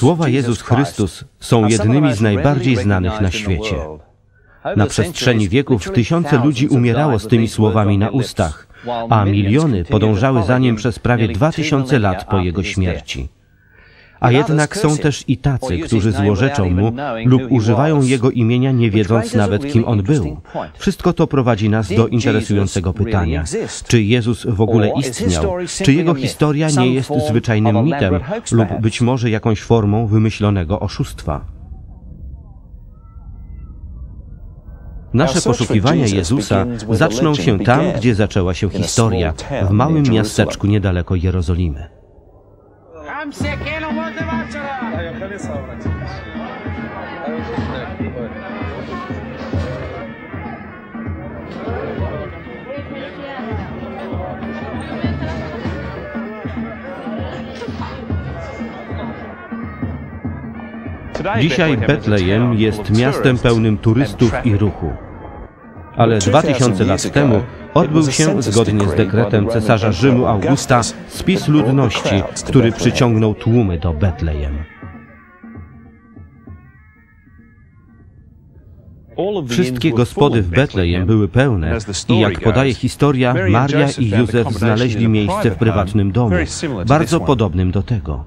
Słowa Jezus Chrystus są jednymi z najbardziej znanych na świecie. Na przestrzeni wieków tysiące ludzi umierało z tymi słowami na ustach, a miliony podążały za nim przez prawie dwa tysiące lat po jego śmierci. A jednak są też i tacy, którzy złorzeczą mu lub używają jego imienia, nie wiedząc nawet, kim on był. Wszystko to prowadzi nas do interesującego pytania: czy Jezus w ogóle istniał? Czy jego historia nie jest zwyczajnym mitem lub być może jakąś formą wymyślonego oszustwa? Nasze poszukiwania Jezusa zaczną się tam, gdzie zaczęła się historia, w małym miasteczku niedaleko Jerozolimy. Dzisiaj Betlejem jest miastem pełnym turystów i ruchu. Ale dwa tysiące lat temu odbył się, zgodnie z dekretem cesarza Rzymu Augusta, spis ludności, który przyciągnął tłumy do Betlejem. Wszystkie gospody w Betlejem były pełne i jak podaje historia, Maria i Józef znaleźli miejsce w prywatnym domu, bardzo podobnym do tego.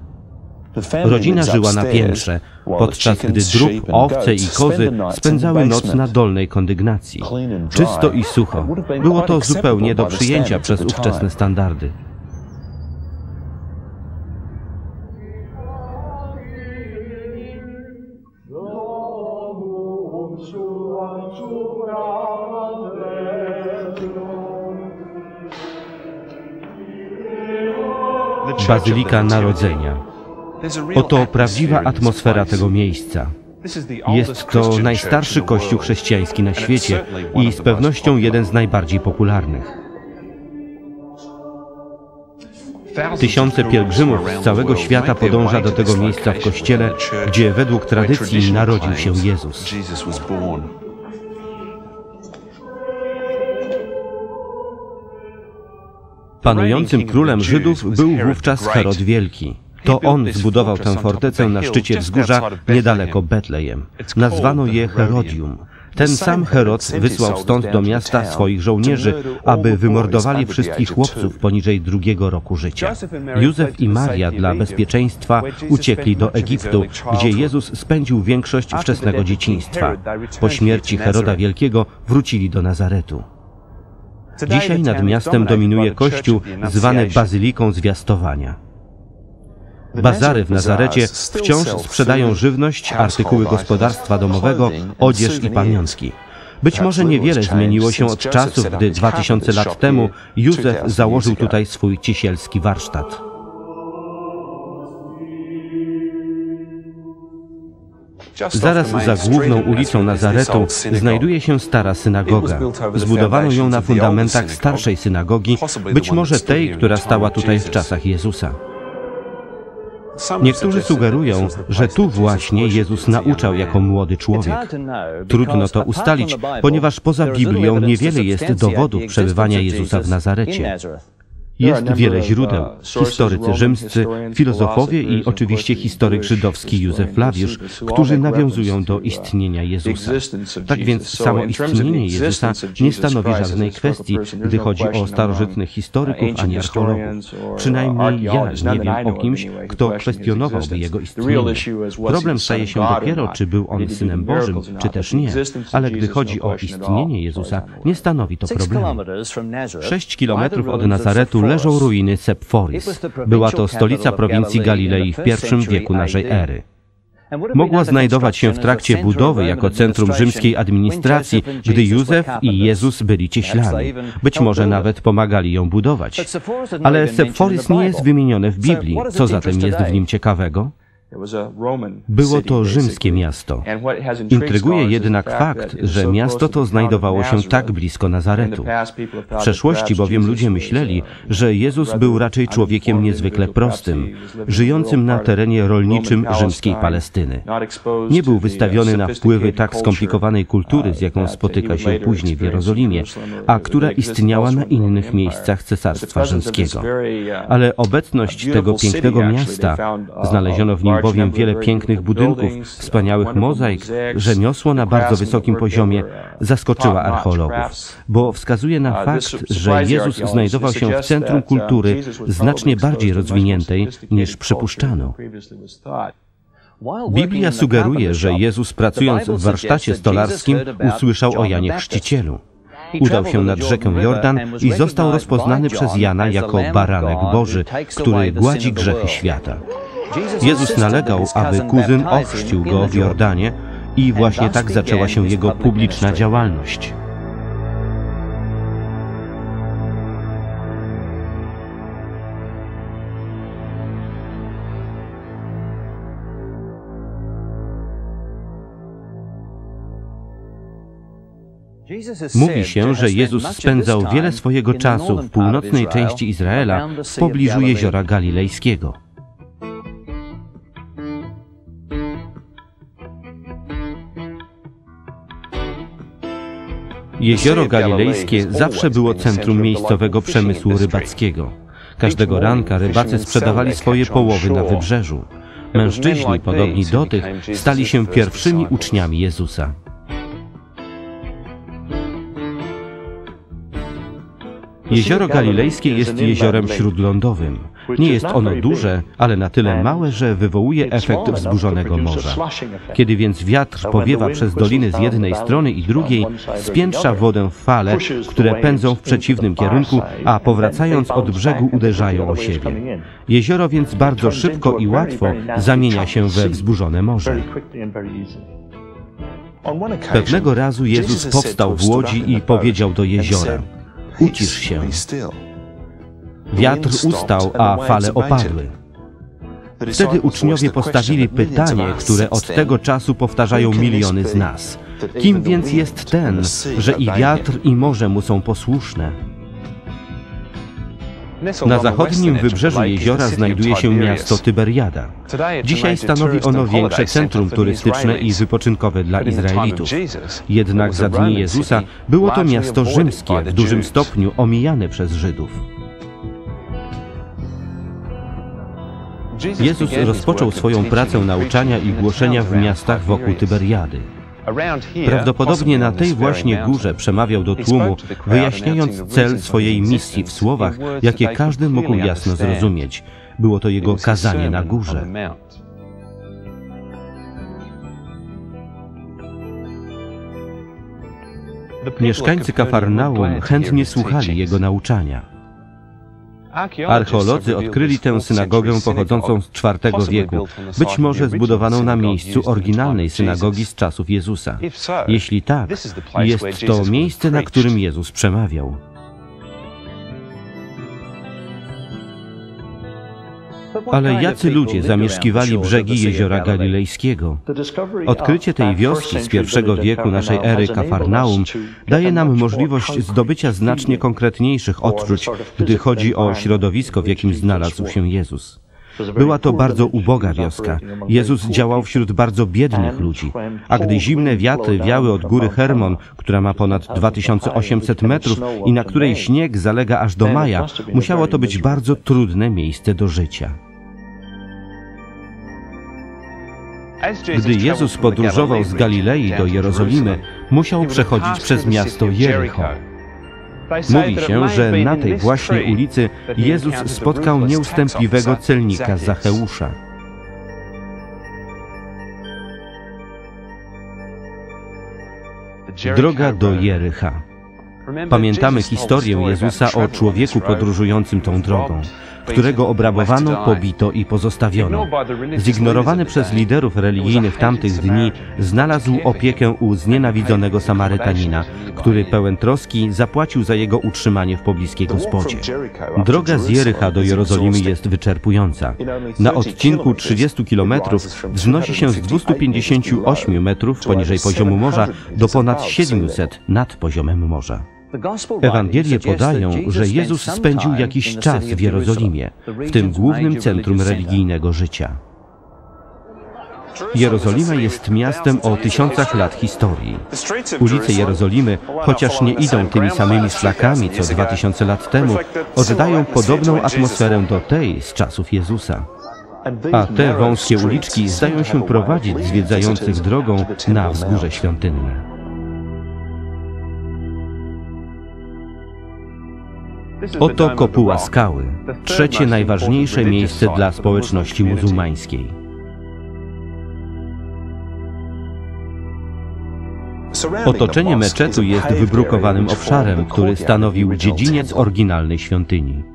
Rodzina żyła na piętrze, podczas gdy drób, owce i kozy spędzały noc na dolnej kondygnacji. Czysto i sucho. Było to zupełnie do przyjęcia przez ówczesne standardy. Bazylika Narodzenia. Oto prawdziwa atmosfera tego miejsca. Jest to najstarszy kościół chrześcijański na świecie i z pewnością jeden z najbardziej popularnych. Tysiące pielgrzymów z całego świata podąża do tego miejsca w kościele, gdzie według tradycji narodził się Jezus. Panującym królem Żydów był wówczas Herod Wielki. To on zbudował tę fortecę na szczycie wzgórza niedaleko Betlejem. Nazwano je Herodium. Ten sam Herod wysłał stąd do miasta swoich żołnierzy, aby wymordowali wszystkich chłopców poniżej drugiego roku życia. Józef i Maria dla bezpieczeństwa uciekli do Egiptu, gdzie Jezus spędził większość wczesnego dzieciństwa. Po śmierci Heroda Wielkiego wrócili do Nazaretu. Dzisiaj nad miastem dominuje kościół zwany Bazyliką Zwiastowania. Bazary w Nazarecie wciąż sprzedają żywność, artykuły gospodarstwa domowego, odzież i pamiątki. Być może niewiele zmieniło się od czasów, gdy 2000 lat temu Józef założył tutaj swój cisielski warsztat. Zaraz za główną ulicą Nazaretu znajduje się stara synagoga. Zbudowano ją na fundamentach starszej synagogi, być może tej, która stała tutaj w czasach Jezusa. Niektórzy sugerują, że tu właśnie Jezus nauczał jako młody człowiek. Trudno to ustalić, ponieważ poza Biblią niewiele jest dowodów przebywania Jezusa w Nazarecie. Jest wiele źródeł. Historycy rzymscy, filozofowie i oczywiście historyk żydowski Józef Flawiusz, którzy nawiązują do istnienia Jezusa. Tak więc samo istnienie Jezusa nie stanowi żadnej kwestii, gdy chodzi o starożytnych historyków ani archeologów. Przynajmniej ja nie wiem o kimś, kto kwestionowałby jego istnienie. Problem staje się dopiero, czy był on Synem Bożym, czy też nie. Ale gdy chodzi o istnienie Jezusa, nie stanowi to problemu. Sześć kilometrów od Nazaretu leżą ruiny Sepforis. Była to stolica prowincji Galilei w I wieku naszej ery. Mogła znajdować się w trakcie budowy jako centrum rzymskiej administracji, gdy Józef i Jezus byli cieślami. Być może nawet pomagali ją budować. Ale Sepforis nie jest wymienione w Biblii. Co zatem jest w nim ciekawego? Było to rzymskie miasto. Intryguje jednak fakt, że miasto to znajdowało się tak blisko Nazaretu. W przeszłości bowiem ludzie myśleli, że Jezus był raczej człowiekiem niezwykle prostym, żyjącym na terenie rolniczym rzymskiej Palestyny. Nie był wystawiony na wpływy tak skomplikowanej kultury, z jaką spotyka się później w Jerozolimie, a która istniała na innych miejscach Cesarstwa Rzymskiego. Ale obecność tego pięknego miasta, znaleziono w nim bowiem wiele pięknych budynków, wspaniałych mozaik, rzemiosło na bardzo wysokim poziomie zaskoczyła archeologów, bo wskazuje na fakt, że Jezus znajdował się w centrum kultury znacznie bardziej rozwiniętej niż przypuszczano. Biblia sugeruje, że Jezus pracując w warsztacie stolarskim usłyszał o Janie Chrzcicielu. Udał się nad rzekę Jordan i został rozpoznany przez Jana jako baranek Boży, który gładzi grzechy świata. Jezus nalegał, aby kuzyn ochrzcił go w Jordanie i właśnie tak zaczęła się jego publiczna działalność. Mówi się, że Jezus spędzał wiele swojego czasu w północnej części Izraela w pobliżu jeziora Galilejskiego. Jezioro Galilejskie zawsze było centrum miejscowego przemysłu rybackiego. Każdego ranka rybacy sprzedawali swoje połowy na wybrzeżu. Mężczyźni, podobni do tych, stali się pierwszymi uczniami Jezusa. Jezioro Galilejskie jest jeziorem śródlądowym. Nie jest ono duże, ale na tyle małe, że wywołuje efekt wzburzonego morza. Kiedy więc wiatr powiewa przez doliny z jednej strony i drugiej, spiętrza wodę w fale, które pędzą w przeciwnym kierunku, a powracając od brzegu uderzają o siebie. Jezioro więc bardzo szybko i łatwo zamienia się we wzburzone morze. Pewnego razu Jezus powstał w łodzi i powiedział do jeziora: Ucisz się. Wiatr ustał, a fale opadły. Wtedy uczniowie postawili pytanie, które od tego czasu powtarzają miliony z nas. Kim więc jest ten, że i wiatr, i morze mu są posłuszne? Na zachodnim wybrzeżu jeziora znajduje się miasto Tyberiada. Dzisiaj stanowi ono większe centrum turystyczne i wypoczynkowe dla Izraelitów. Jednak za dni Jezusa było to miasto rzymskie, w dużym stopniu omijane przez Żydów. Jezus rozpoczął swoją pracę nauczania i głoszenia w miastach wokół Tyberiady. Prawdopodobnie na tej właśnie górze przemawiał do tłumu, wyjaśniając cel swojej misji w słowach, jakie każdy mógł jasno zrozumieć. Było to jego kazanie na górze. Mieszkańcy Kafarnaum chętnie słuchali jego nauczania. Archeolodzy odkryli tę synagogę pochodzącą z IV wieku, być może zbudowaną na miejscu oryginalnej synagogi z czasów Jezusa. Jeśli tak, jest to miejsce, na którym Jezus przemawiał. Ale jacy ludzie zamieszkiwali brzegi jeziora Galilejskiego? Odkrycie tej wioski z pierwszego wieku naszej ery Kafarnaum daje nam możliwość zdobycia znacznie konkretniejszych odczuć, gdy chodzi o środowisko, w jakim znalazł się Jezus. Była to bardzo uboga wioska. Jezus działał wśród bardzo biednych ludzi. A gdy zimne wiatry wiały od góry Hermon, która ma ponad 2800 metrów i na której śnieg zalega aż do maja, musiało to być bardzo trudne miejsce do życia. Gdy Jezus podróżował z Galilei do Jerozolimy, musiał przechodzić przez miasto Jericho. Mówi się, że na tej właśnie ulicy Jezus spotkał nieustępliwego celnika Zacheusza. Droga do Jericha. Pamiętamy historię Jezusa o człowieku podróżującym tą drogą którego obrabowano, pobito i pozostawiono. Zignorowany przez liderów religijnych tamtych dni, znalazł opiekę u znienawidzonego Samarytanina, który pełen troski zapłacił za jego utrzymanie w pobliskiej gospodzie. Droga z Jericha do Jerozolimy jest wyczerpująca. Na odcinku 30 kilometrów wznosi się z 258 metrów poniżej poziomu morza do ponad 700 nad poziomem morza. Ewangelie podają, że Jezus spędził jakiś czas w Jerozolimie, w tym głównym centrum religijnego życia. Jerozolima jest miastem o tysiącach lat historii. Ulice Jerozolimy, chociaż nie idą tymi samymi szlakami co dwa tysiące lat temu, oddają podobną atmosferę do tej z czasów Jezusa. A te wąskie uliczki zdają się prowadzić zwiedzających drogą na wzgórze świątynne. Oto kopuła skały, trzecie najważniejsze miejsce dla społeczności muzułmańskiej. Otoczenie meczetu jest wybrukowanym obszarem, który stanowił dziedziniec oryginalnej świątyni.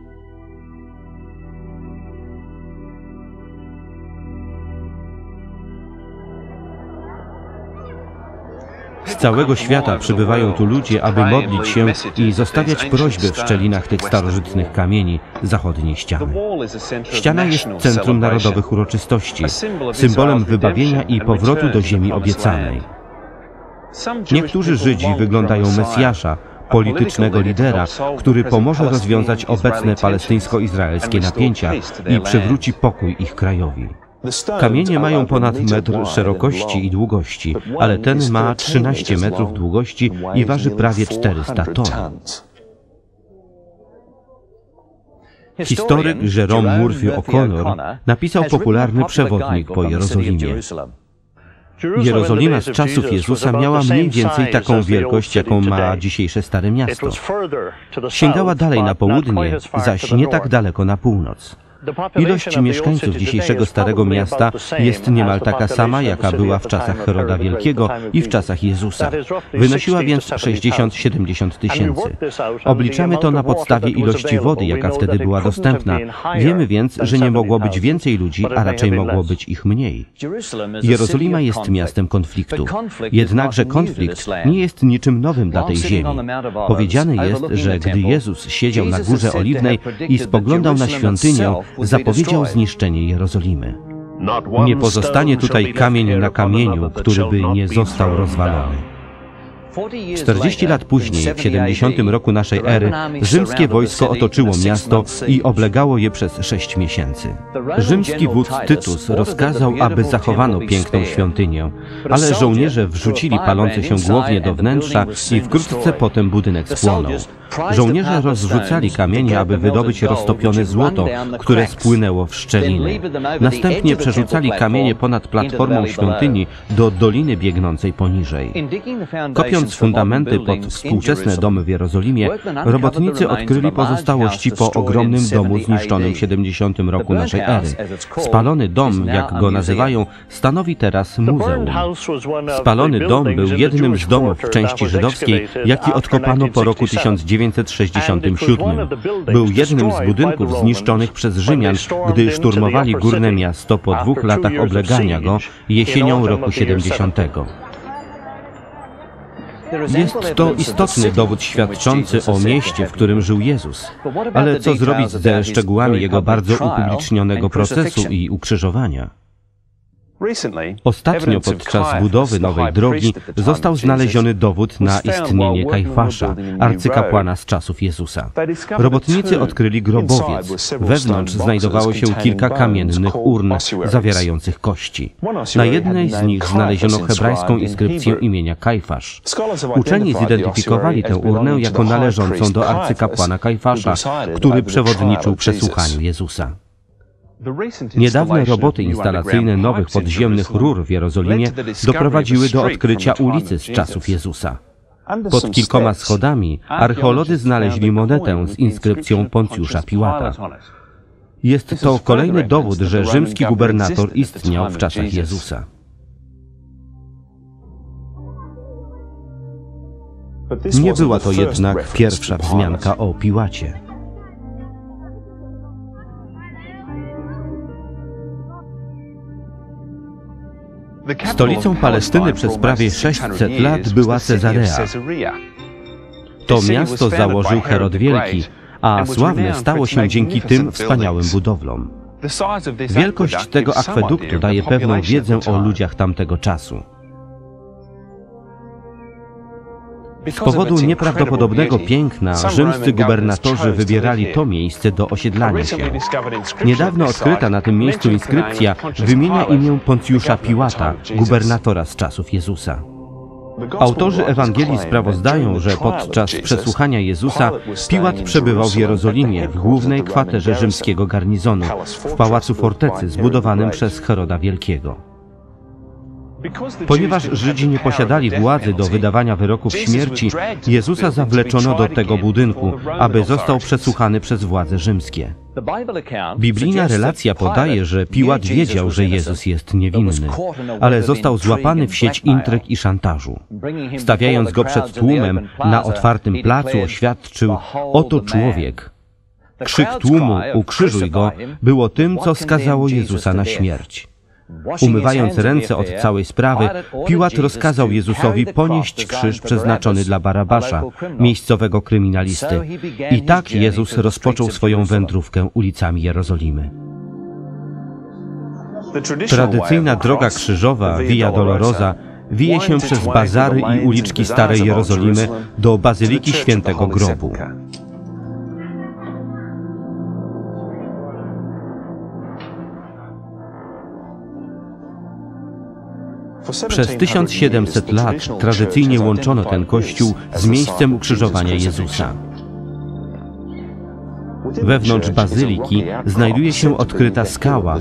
Całego świata przybywają tu ludzie, aby modlić się i zostawiać prośby w szczelinach tych starożytnych kamieni zachodniej ściany. Ściana jest centrum narodowych uroczystości, symbolem wybawienia i powrotu do ziemi obiecanej. Niektórzy Żydzi wyglądają Mesjasza, politycznego lidera, który pomoże rozwiązać obecne palestyńsko-izraelskie napięcia i przywróci pokój ich krajowi. Kamienie mają ponad metr szerokości i długości, ale ten ma 13 metrów długości i waży prawie 400 ton. Historyk Jerome Murphy O'Connor napisał popularny przewodnik po Jerozolimie. Jerozolima z czasów Jezusa miała mniej więcej taką wielkość, jaką ma dzisiejsze Stare Miasto. Sięgała dalej na południe, zaś nie tak daleko na północ. Ilość mieszkańców dzisiejszego Starego Miasta jest niemal taka sama, jaka była w czasach Heroda Wielkiego i w czasach Jezusa. Wynosiła więc 60-70 tysięcy. Obliczamy to na podstawie ilości wody, jaka wtedy była dostępna. Wiemy więc, że nie mogło być więcej ludzi, a raczej mogło być ich mniej. Jerozolima jest miastem konfliktu. Jednakże konflikt nie jest niczym nowym dla tej ziemi. Powiedziane jest, że gdy Jezus siedział na Górze Oliwnej i spoglądał na świątynię, zapowiedział zniszczenie Jerozolimy. Nie pozostanie tutaj kamień na kamieniu, który by nie został rozwalony. 40 lat później, w 70 roku naszej ery, rzymskie wojsko otoczyło miasto i oblegało je przez 6 miesięcy. Rzymski wódz Tytus rozkazał, aby zachowano piękną świątynię, ale żołnierze wrzucili palące się głownie do wnętrza i wkrótce potem budynek spłonął. Żołnierze rozrzucali kamienie, aby wydobyć roztopione złoto, które spłynęło w szczeliny. Następnie przerzucali kamienie ponad platformą świątyni do doliny biegnącej poniżej. Kopiąc fundamenty pod współczesne domy w Jerozolimie, robotnicy odkryli pozostałości po ogromnym domu zniszczonym w 70 roku naszej ery. Spalony dom, jak go nazywają, stanowi teraz muzeum. Spalony dom był jednym z domów w części żydowskiej, jaki odkopano po roku 1900 1967. Był jednym z budynków zniszczonych przez Rzymian, gdy szturmowali górne miasto po dwóch latach oblegania go jesienią roku 70. Jest to istotny dowód świadczący o mieście, w którym żył Jezus. Ale co zrobić ze szczegółami jego bardzo upublicznionego procesu i ukrzyżowania? Ostatnio podczas budowy nowej drogi został znaleziony dowód na istnienie Kajfasza, arcykapłana z czasów Jezusa. Robotnicy odkryli grobowiec. Wewnątrz znajdowało się kilka kamiennych urn zawierających kości. Na jednej z nich znaleziono hebrajską inskrypcję imienia Kajfasz. Uczeni zidentyfikowali tę urnę jako należącą do arcykapłana Kajfasza, który przewodniczył przesłuchaniu Jezusa. Niedawne roboty instalacyjne nowych podziemnych rur w Jerozolimie doprowadziły do odkrycia ulicy z czasów Jezusa. Pod kilkoma schodami archeolodzy znaleźli monetę z inskrypcją Poncjusza Piłata. Jest to kolejny dowód, że rzymski gubernator istniał w czasach Jezusa. Nie była to jednak pierwsza wzmianka o Piłacie. Stolicą Palestyny przez prawie 600 lat była Cezarea. To miasto założył Herod Wielki, a sławne stało się dzięki tym wspaniałym budowlom. Wielkość tego akweduktu daje pewną wiedzę o ludziach tamtego czasu. Z powodu nieprawdopodobnego piękna rzymscy gubernatorzy wybierali to miejsce do osiedlania się. Niedawno odkryta na tym miejscu inskrypcja wymienia imię Poncjusza Piłata, gubernatora z czasów Jezusa. Autorzy Ewangelii sprawozdają, że podczas przesłuchania Jezusa Piłat przebywał w Jerozolimie, w głównej kwaterze rzymskiego garnizonu, w pałacu fortecy zbudowanym przez Heroda Wielkiego. Ponieważ Żydzi nie posiadali władzy do wydawania wyroków śmierci, Jezusa zawleczono do tego budynku, aby został przesłuchany przez władze rzymskie. Biblijna relacja podaje, że Piłat wiedział, że Jezus jest niewinny, ale został złapany w sieć intryg i szantażu. Stawiając go przed tłumem na otwartym placu, oświadczył: Oto człowiek. Krzyk tłumu, ukrzyżuj go, było tym, co skazało Jezusa na śmierć. Umywając ręce od całej sprawy, Piłat rozkazał Jezusowi ponieść krzyż przeznaczony dla Barabasza, miejscowego kryminalisty. I tak Jezus rozpoczął swoją wędrówkę ulicami Jerozolimy. Tradycyjna droga krzyżowa, Via Dolorosa, wije się przez bazary i uliczki Starej Jerozolimy do Bazyliki Świętego Grobu. Przez 1700 lat tradycyjnie łączono ten kościół z miejscem ukrzyżowania Jezusa. Wewnątrz bazyliki znajduje się odkryta skała,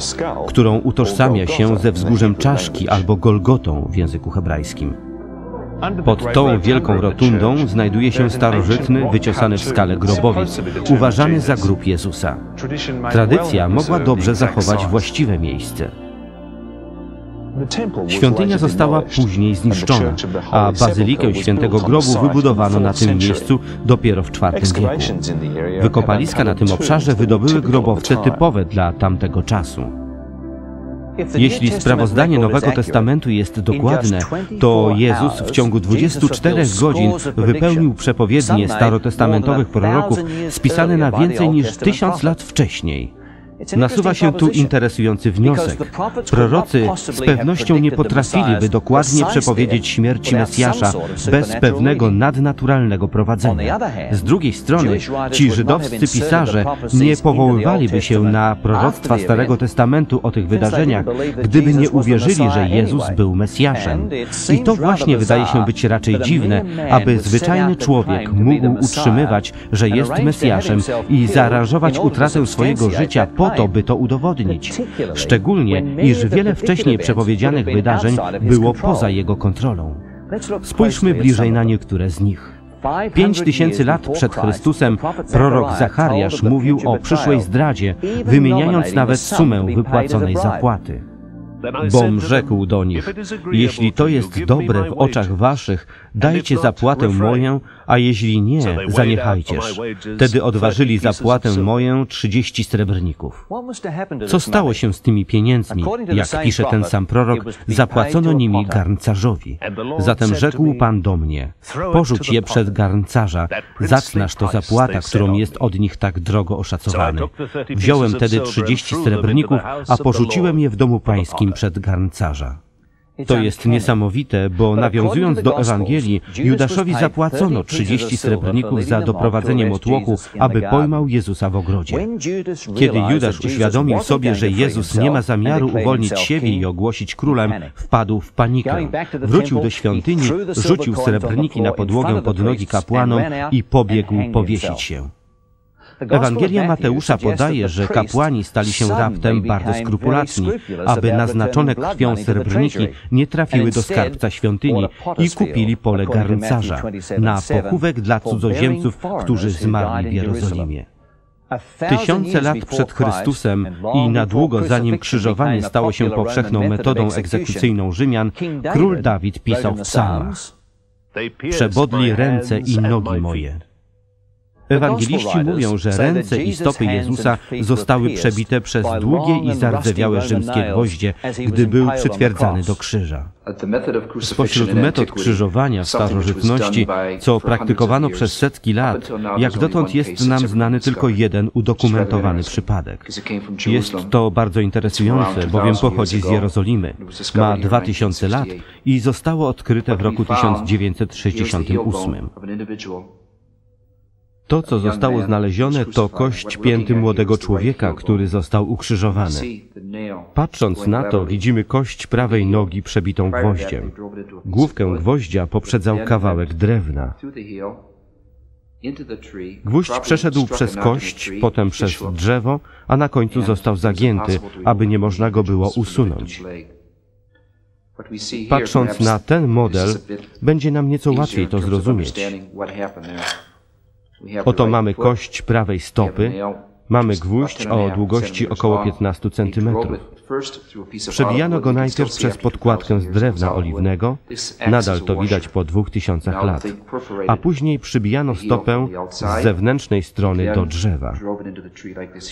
którą utożsamia się ze wzgórzem czaszki albo Golgotą w języku hebrajskim. Pod tą wielką rotundą znajduje się starożytny, wyciosany w skale grobowiec, uważany za grób Jezusa. Tradycja mogła dobrze zachować właściwe miejsce. Świątynia została później zniszczona, a bazylikę Świętego Grobu wybudowano na tym miejscu dopiero w IV wieku. Wykopaliska na tym obszarze wydobyły grobowce typowe dla tamtego czasu. Jeśli sprawozdanie Nowego Testamentu jest dokładne, to Jezus w ciągu 24 godzin wypełnił przepowiednie starotestamentowych proroków spisane na więcej niż tysiąc lat wcześniej. Nasuwa się tu interesujący wniosek. Prorocy z pewnością nie potrafiliby dokładnie przepowiedzieć śmierci Mesjasza bez pewnego nadnaturalnego prowadzenia. Z drugiej strony, ci żydowscy pisarze nie powoływaliby się na proroctwa Starego Testamentu o tych wydarzeniach, gdyby nie uwierzyli, że Jezus był Mesjaszem. I to właśnie wydaje się być raczej dziwne, aby zwyczajny człowiek mógł utrzymywać, że jest Mesjaszem i zaaranżować utratę swojego życia po po to, by to udowodnić. Szczególnie, iż wiele wcześniej przepowiedzianych wydarzeń było poza jego kontrolą. Spójrzmy bliżej na niektóre z nich. Pięć tysięcy lat przed Chrystusem prorok Zachariasz mówił o przyszłej zdradzie, wymieniając nawet sumę wypłaconej zapłaty. Bom rzekł do nich, jeśli to jest dobre w oczach waszych, dajcie zapłatę moją, a jeśli nie, zaniechajcież. Wtedy odważyli zapłatę moją trzydzieści srebrników. Co stało się z tymi pieniędzmi? Jak pisze ten sam prorok, zapłacono nimi garncarzowi. Zatem rzekł Pan do mnie, porzuć je przed garncarza, zacnasz to zapłata, którą jest od nich tak drogo oszacowany. Wziąłem tedy trzydzieści srebrników, a porzuciłem je w domu pańskim przed garncarza. To jest niesamowite, bo nawiązując do Ewangelii, Judaszowi zapłacono 30 srebrników za doprowadzenie motłochu, aby pojmał Jezusa w ogrodzie. Kiedy Judasz uświadomił sobie, że Jezus nie ma zamiaru uwolnić siebie i ogłosić królem, wpadł w panikę. Wrócił do świątyni, rzucił srebrniki na podłogę pod nogi kapłanom i pobiegł powiesić się. Ewangelia Mateusza podaje, że kapłani stali się raptem bardzo skrupulatni, aby naznaczone krwią srebrniki nie trafiły do skarbca świątyni i kupili pole garncarza na pochówek dla cudzoziemców, którzy zmarli w Jerozolimie. Tysiące lat przed Chrystusem i na długo zanim krzyżowanie stało się powszechną metodą egzekucyjną Rzymian, król Dawid pisał w psalmach. Przebodli ręce i nogi moje. Ewangeliści mówią, że ręce i stopy Jezusa zostały przebite przez długie i zardzewiałe rzymskie gwoździe, gdy był przytwierdzany do krzyża. Spośród metod krzyżowania w starożytności, co praktykowano przez setki lat, jak dotąd jest nam znany tylko jeden udokumentowany przypadek. Jest to bardzo interesujące, bowiem pochodzi z Jerozolimy. Ma 2000 lat i zostało odkryte w roku 1968. To, co zostało znalezione, to kość pięty młodego człowieka, który został ukrzyżowany. Patrząc na to, widzimy kość prawej nogi przebitą gwoździem. Główkę gwoździa poprzedzał kawałek drewna. Gwóźdź przeszedł przez kość, potem przez drzewo, a na końcu został zagięty, aby nie można go było usunąć. Patrząc na ten model, będzie nam nieco łatwiej to zrozumieć. Oto mamy kość prawej stopy, mamy gwóźdź o długości około 15 cm. Przebijano go najpierw przez podkładkę z drewna oliwnego, nadal to widać po dwóch tysiącach lat, a później przybijano stopę z zewnętrznej strony do drzewa.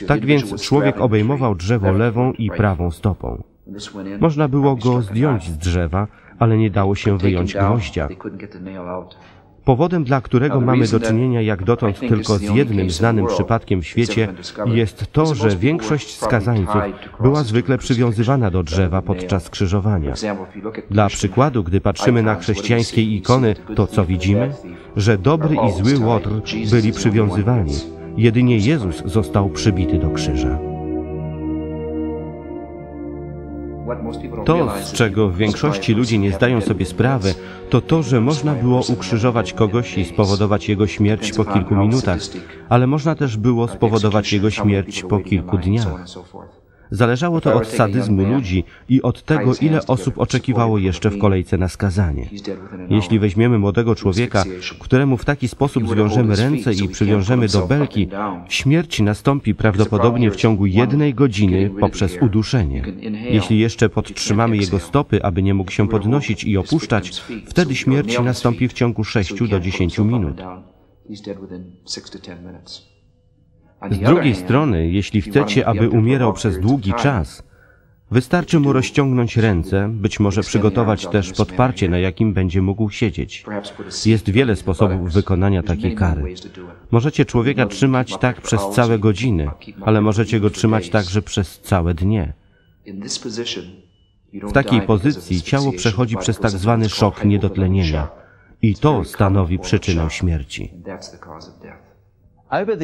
Tak więc człowiek obejmował drzewo lewą i prawą stopą. Można było go zdjąć z drzewa, ale nie dało się wyjąć gwoździa. Powodem, dla którego mamy do czynienia jak dotąd tylko z jednym znanym przypadkiem w świecie, jest to, że większość skazańców była zwykle przywiązywana do drzewa podczas krzyżowania. Dla przykładu, gdy patrzymy na chrześcijańskie ikony, to co widzimy? Że dobry i zły łotr byli przywiązywani. Jedynie Jezus został przybity do krzyża. To, z czego w większości ludzi nie zdają sobie sprawy, to to, że można było ukrzyżować kogoś i spowodować jego śmierć po kilku minutach, ale można też było spowodować jego śmierć po kilku dniach. Zależało to od sadyzmu ludzi i od tego, ile osób oczekiwało jeszcze w kolejce na skazanie. Jeśli weźmiemy młodego człowieka, któremu w taki sposób zwiążemy ręce i przywiążemy do belki, śmierć nastąpi prawdopodobnie w ciągu jednej godziny poprzez uduszenie. Jeśli jeszcze podtrzymamy jego stopy, aby nie mógł się podnosić i opuszczać, wtedy śmierć nastąpi w ciągu 6 do 10 minut. Z drugiej strony, jeśli chcecie, aby umierał przez długi czas, wystarczy mu rozciągnąć ręce, być może przygotować też podparcie, na jakim będzie mógł siedzieć. Jest wiele sposobów wykonania takiej kary. Możecie człowieka trzymać tak przez całe godziny, ale możecie go trzymać także przez całe dnie. W takiej pozycji ciało przechodzi przez tak zwany szok niedotlenienia. i to stanowi przyczynę śmierci.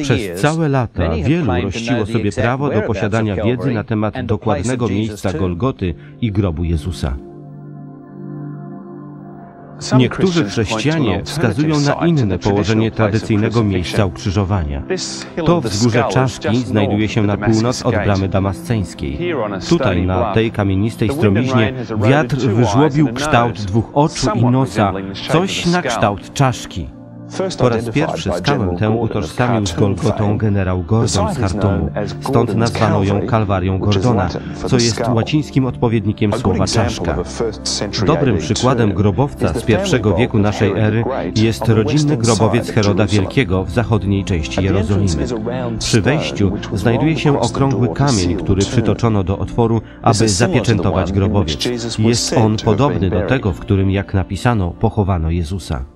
Przez całe lata wielu rościło sobie prawo do posiadania wiedzy na temat dokładnego miejsca Golgoty i grobu Jezusa. Niektórzy chrześcijanie wskazują na inne położenie tradycyjnego miejsca ukrzyżowania. To wzgórze czaszki znajduje się na północ od bramy damasceńskiej. Tutaj, na tej kamienistej stromiźnie, wiatr wyżłobił kształt dwóch oczu i nosa, coś na kształt czaszki. Po raz pierwszy skałę tę utożsamił z Golgotą generał Gordon z Hartumu. Stąd nazwano ją Kalwarią Gordona, co jest łacińskim odpowiednikiem słowa czaszka. Dobrym przykładem grobowca z pierwszego wieku naszej ery jest rodzinny grobowiec Heroda Wielkiego w zachodniej części Jerozolimy. Przy wejściu znajduje się okrągły kamień, który przytoczono do otworu, aby zapieczętować grobowiec. Jest on podobny do tego, w którym, jak napisano, pochowano Jezusa.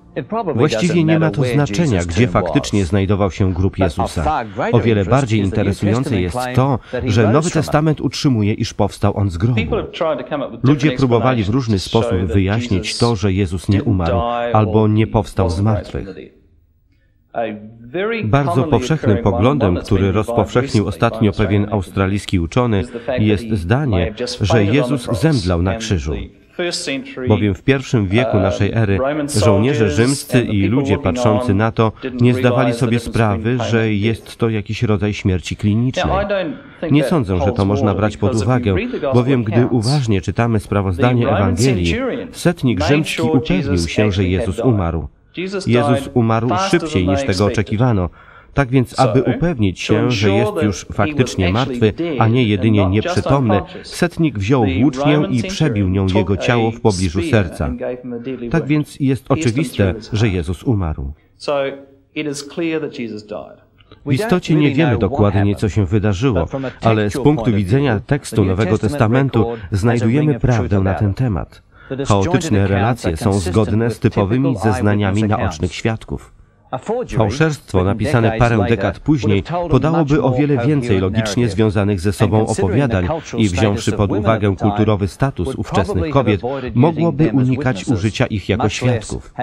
Właściwie nie ma to znaczenia, gdzie faktycznie znajdował się grób Jezusa. O wiele bardziej interesujące jest to, że Nowy Testament utrzymuje, iż powstał on z grobu. Ludzie próbowali w różny sposób wyjaśnić to, że Jezus nie umarł albo nie powstał z martwych. Bardzo powszechnym poglądem, który rozpowszechnił ostatnio pewien australijski uczony, jest zdanie, że Jezus zemdlał na krzyżu. Bowiem w pierwszym wieku uh, naszej ery żołnierze rzymscy i ludzie patrzący na to nie zdawali sobie sprawy, że jest to jakiś rodzaj śmierci klinicznej. Nie sądzę, że to można brać pod uwagę, bowiem gdy uważnie czytamy sprawozdanie Ewangelii, setnik rzymski upewnił się, że Jezus umarł. Jezus umarł szybciej niż tego oczekiwano, tak więc, aby upewnić się, że jest już faktycznie martwy, a nie jedynie nieprzytomny, setnik wziął włócznię i przebił nią jego ciało w pobliżu serca. Tak więc jest oczywiste, że Jezus umarł. W istocie nie wiemy dokładnie, co się wydarzyło, ale z punktu widzenia tekstu Nowego Testamentu znajdujemy prawdę na ten temat. Chaotyczne relacje są zgodne z typowymi zeznaniami naocznych świadków. Fałszerstwo napisane parę dekad później podałoby o wiele więcej logicznie związanych ze sobą opowiadań i wziąwszy pod uwagę kulturowy status ówczesnych kobiet, mogłoby unikać użycia ich jako świadków.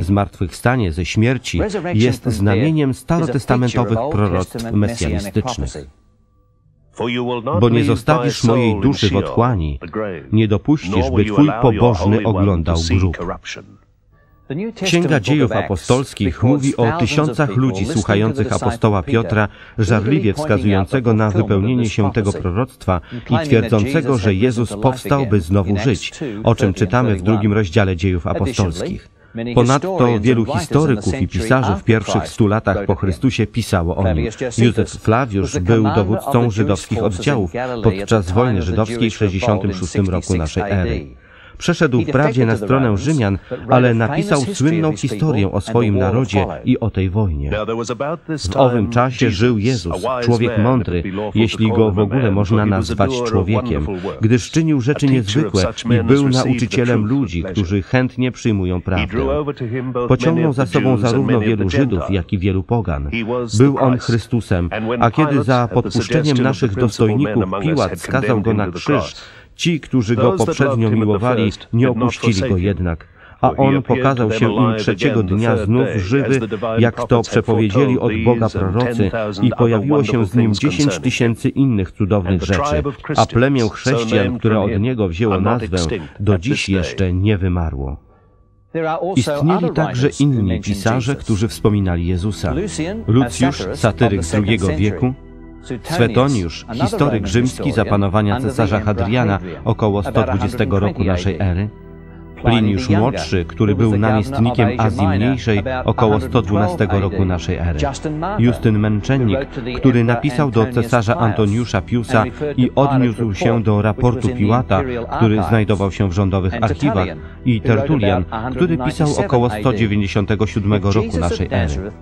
Zmartwychwstanie ze śmierci jest znamieniem starotestamentowych proroctw mesjanistycznych. bo nie zostawisz mojej duszy w otchłani, nie dopuścisz, by Twój pobożny oglądał grób. Księga Dziejów Apostolskich mówi o tysiącach ludzi słuchających apostoła Piotra, żarliwie wskazującego na wypełnienie się tego proroctwa i twierdzącego, że Jezus powstał, by znowu żyć, o czym czytamy w drugim rozdziale Dziejów Apostolskich. Ponadto wielu historyków i pisarzy w pierwszych stu latach po Chrystusie pisało o nim. Józef Flawiusz był dowódcą żydowskich oddziałów podczas wojny żydowskiej w 66 roku naszej ery. Przeszedł wprawdzie na stronę Rzymian, ale napisał słynną historię o swoim narodzie i o tej wojnie. W owym czasie żył Jezus, człowiek mądry, jeśli go w ogóle można nazwać człowiekiem, gdyż czynił rzeczy niezwykłe i był nauczycielem ludzi, którzy chętnie przyjmują prawdę. Pociągnął za sobą zarówno wielu Żydów, jak i wielu pogan. Był on Chrystusem, a kiedy za podpuszczeniem naszych dostojników Piłat skazał go na krzyż, Ci, którzy go poprzednio miłowali, nie opuścili go jednak, a on pokazał się im trzeciego dnia znów żywy, jak to przepowiedzieli od Boga prorocy. i pojawiło się z nim dziesięć tysięcy innych cudownych rzeczy, a plemię chrześcijan, które od niego wzięło nazwę, do dziś jeszcze nie wymarło. Istnieli także inni pisarze, którzy wspominali Jezusa. Lucjusz, satyryk II wieku, Swetoniusz, historyk rzymski zapanowania cesarza Hadriana około 120 roku naszej ery, Pliniusz Młodszy, który był namiestnikiem Azji Mniejszej około 112 roku naszej ery. Justyn Męczennik, który napisał do cesarza Antoniusza Piusa i odniósł się do raportu Piłata, który znajdował się w rządowych archiwach, i Tertulian, który pisał około 197 roku naszej ery.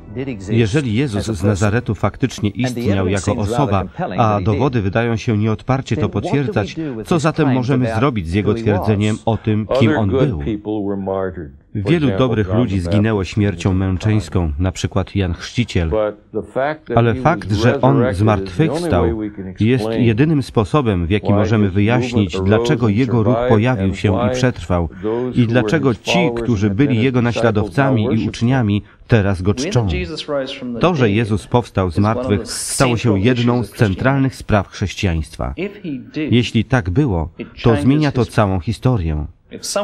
Jeżeli Jezus z Nazaretu faktycznie istniał jako osoba, a dowody wydają się nieodparcie to potwierdzać, co zatem możemy zrobić z jego twierdzeniem o tym, kim on był? Wielu dobrych ludzi zginęło śmiercią męczeńską, na przykład Jan Chrzciciel. Ale fakt, że On zmartwychwstał, jest jedynym sposobem, w jaki możemy wyjaśnić, dlaczego Jego ruch pojawił się i przetrwał i dlaczego ci, którzy byli Jego naśladowcami i uczniami, teraz go czczą. To, że Jezus powstał z martwych, stało się jedną z centralnych spraw chrześcijaństwa. Jeśli tak było, to zmienia to całą historię.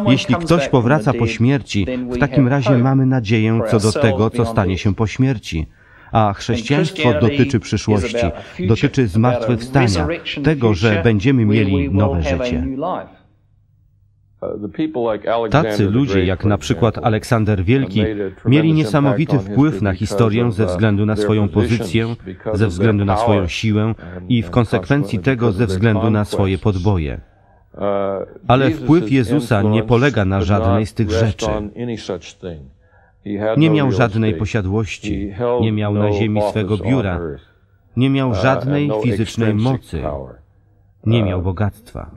Jeśli ktoś powraca po śmierci, w takim razie mamy nadzieję co do tego, co stanie się po śmierci. A chrześcijaństwo dotyczy przyszłości, dotyczy zmartwychwstania, tego, że będziemy mieli nowe życie. Uh, Tacy ludzie jak na przykład Aleksander Wielki mieli niesamowity wpływ na historię ze względu na swoją pozycję, ze względu na swoją siłę i w konsekwencji tego ze względu na swoje podboje. Ale wpływ Jezusa nie polega na żadnej z tych rzeczy. Nie miał żadnej posiadłości, nie miał na ziemi swego biura, nie miał żadnej fizycznej mocy, nie miał bogactwa.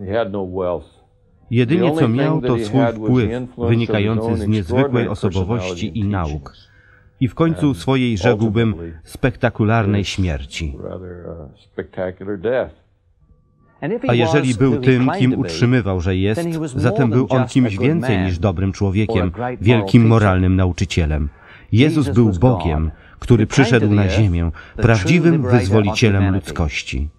Jedynie co miał, to swój wpływ wynikający z niezwykłej osobowości i nauk. I w końcu swojej, rzekłbym, spektakularnej śmierci. A jeżeli był tym, kim utrzymywał, że jest, zatem był on kimś więcej niż dobrym człowiekiem, wielkim moralnym nauczycielem. Jezus był Bogiem, który przyszedł na ziemię, prawdziwym wyzwolicielem ludzkości.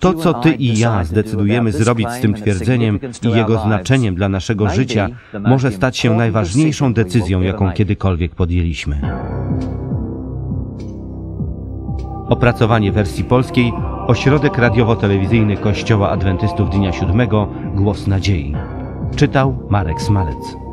To, co Ty i ja zdecydujemy zrobić z tym twierdzeniem i jego znaczeniem dla naszego życia, może stać się najważniejszą decyzją, jaką kiedykolwiek podjęliśmy. Opracowanie wersji polskiej Ośrodek radiowo-telewizyjny Kościoła Adwentystów Dnia Siódmego Głos Nadziei. Czytał Marek Smalec.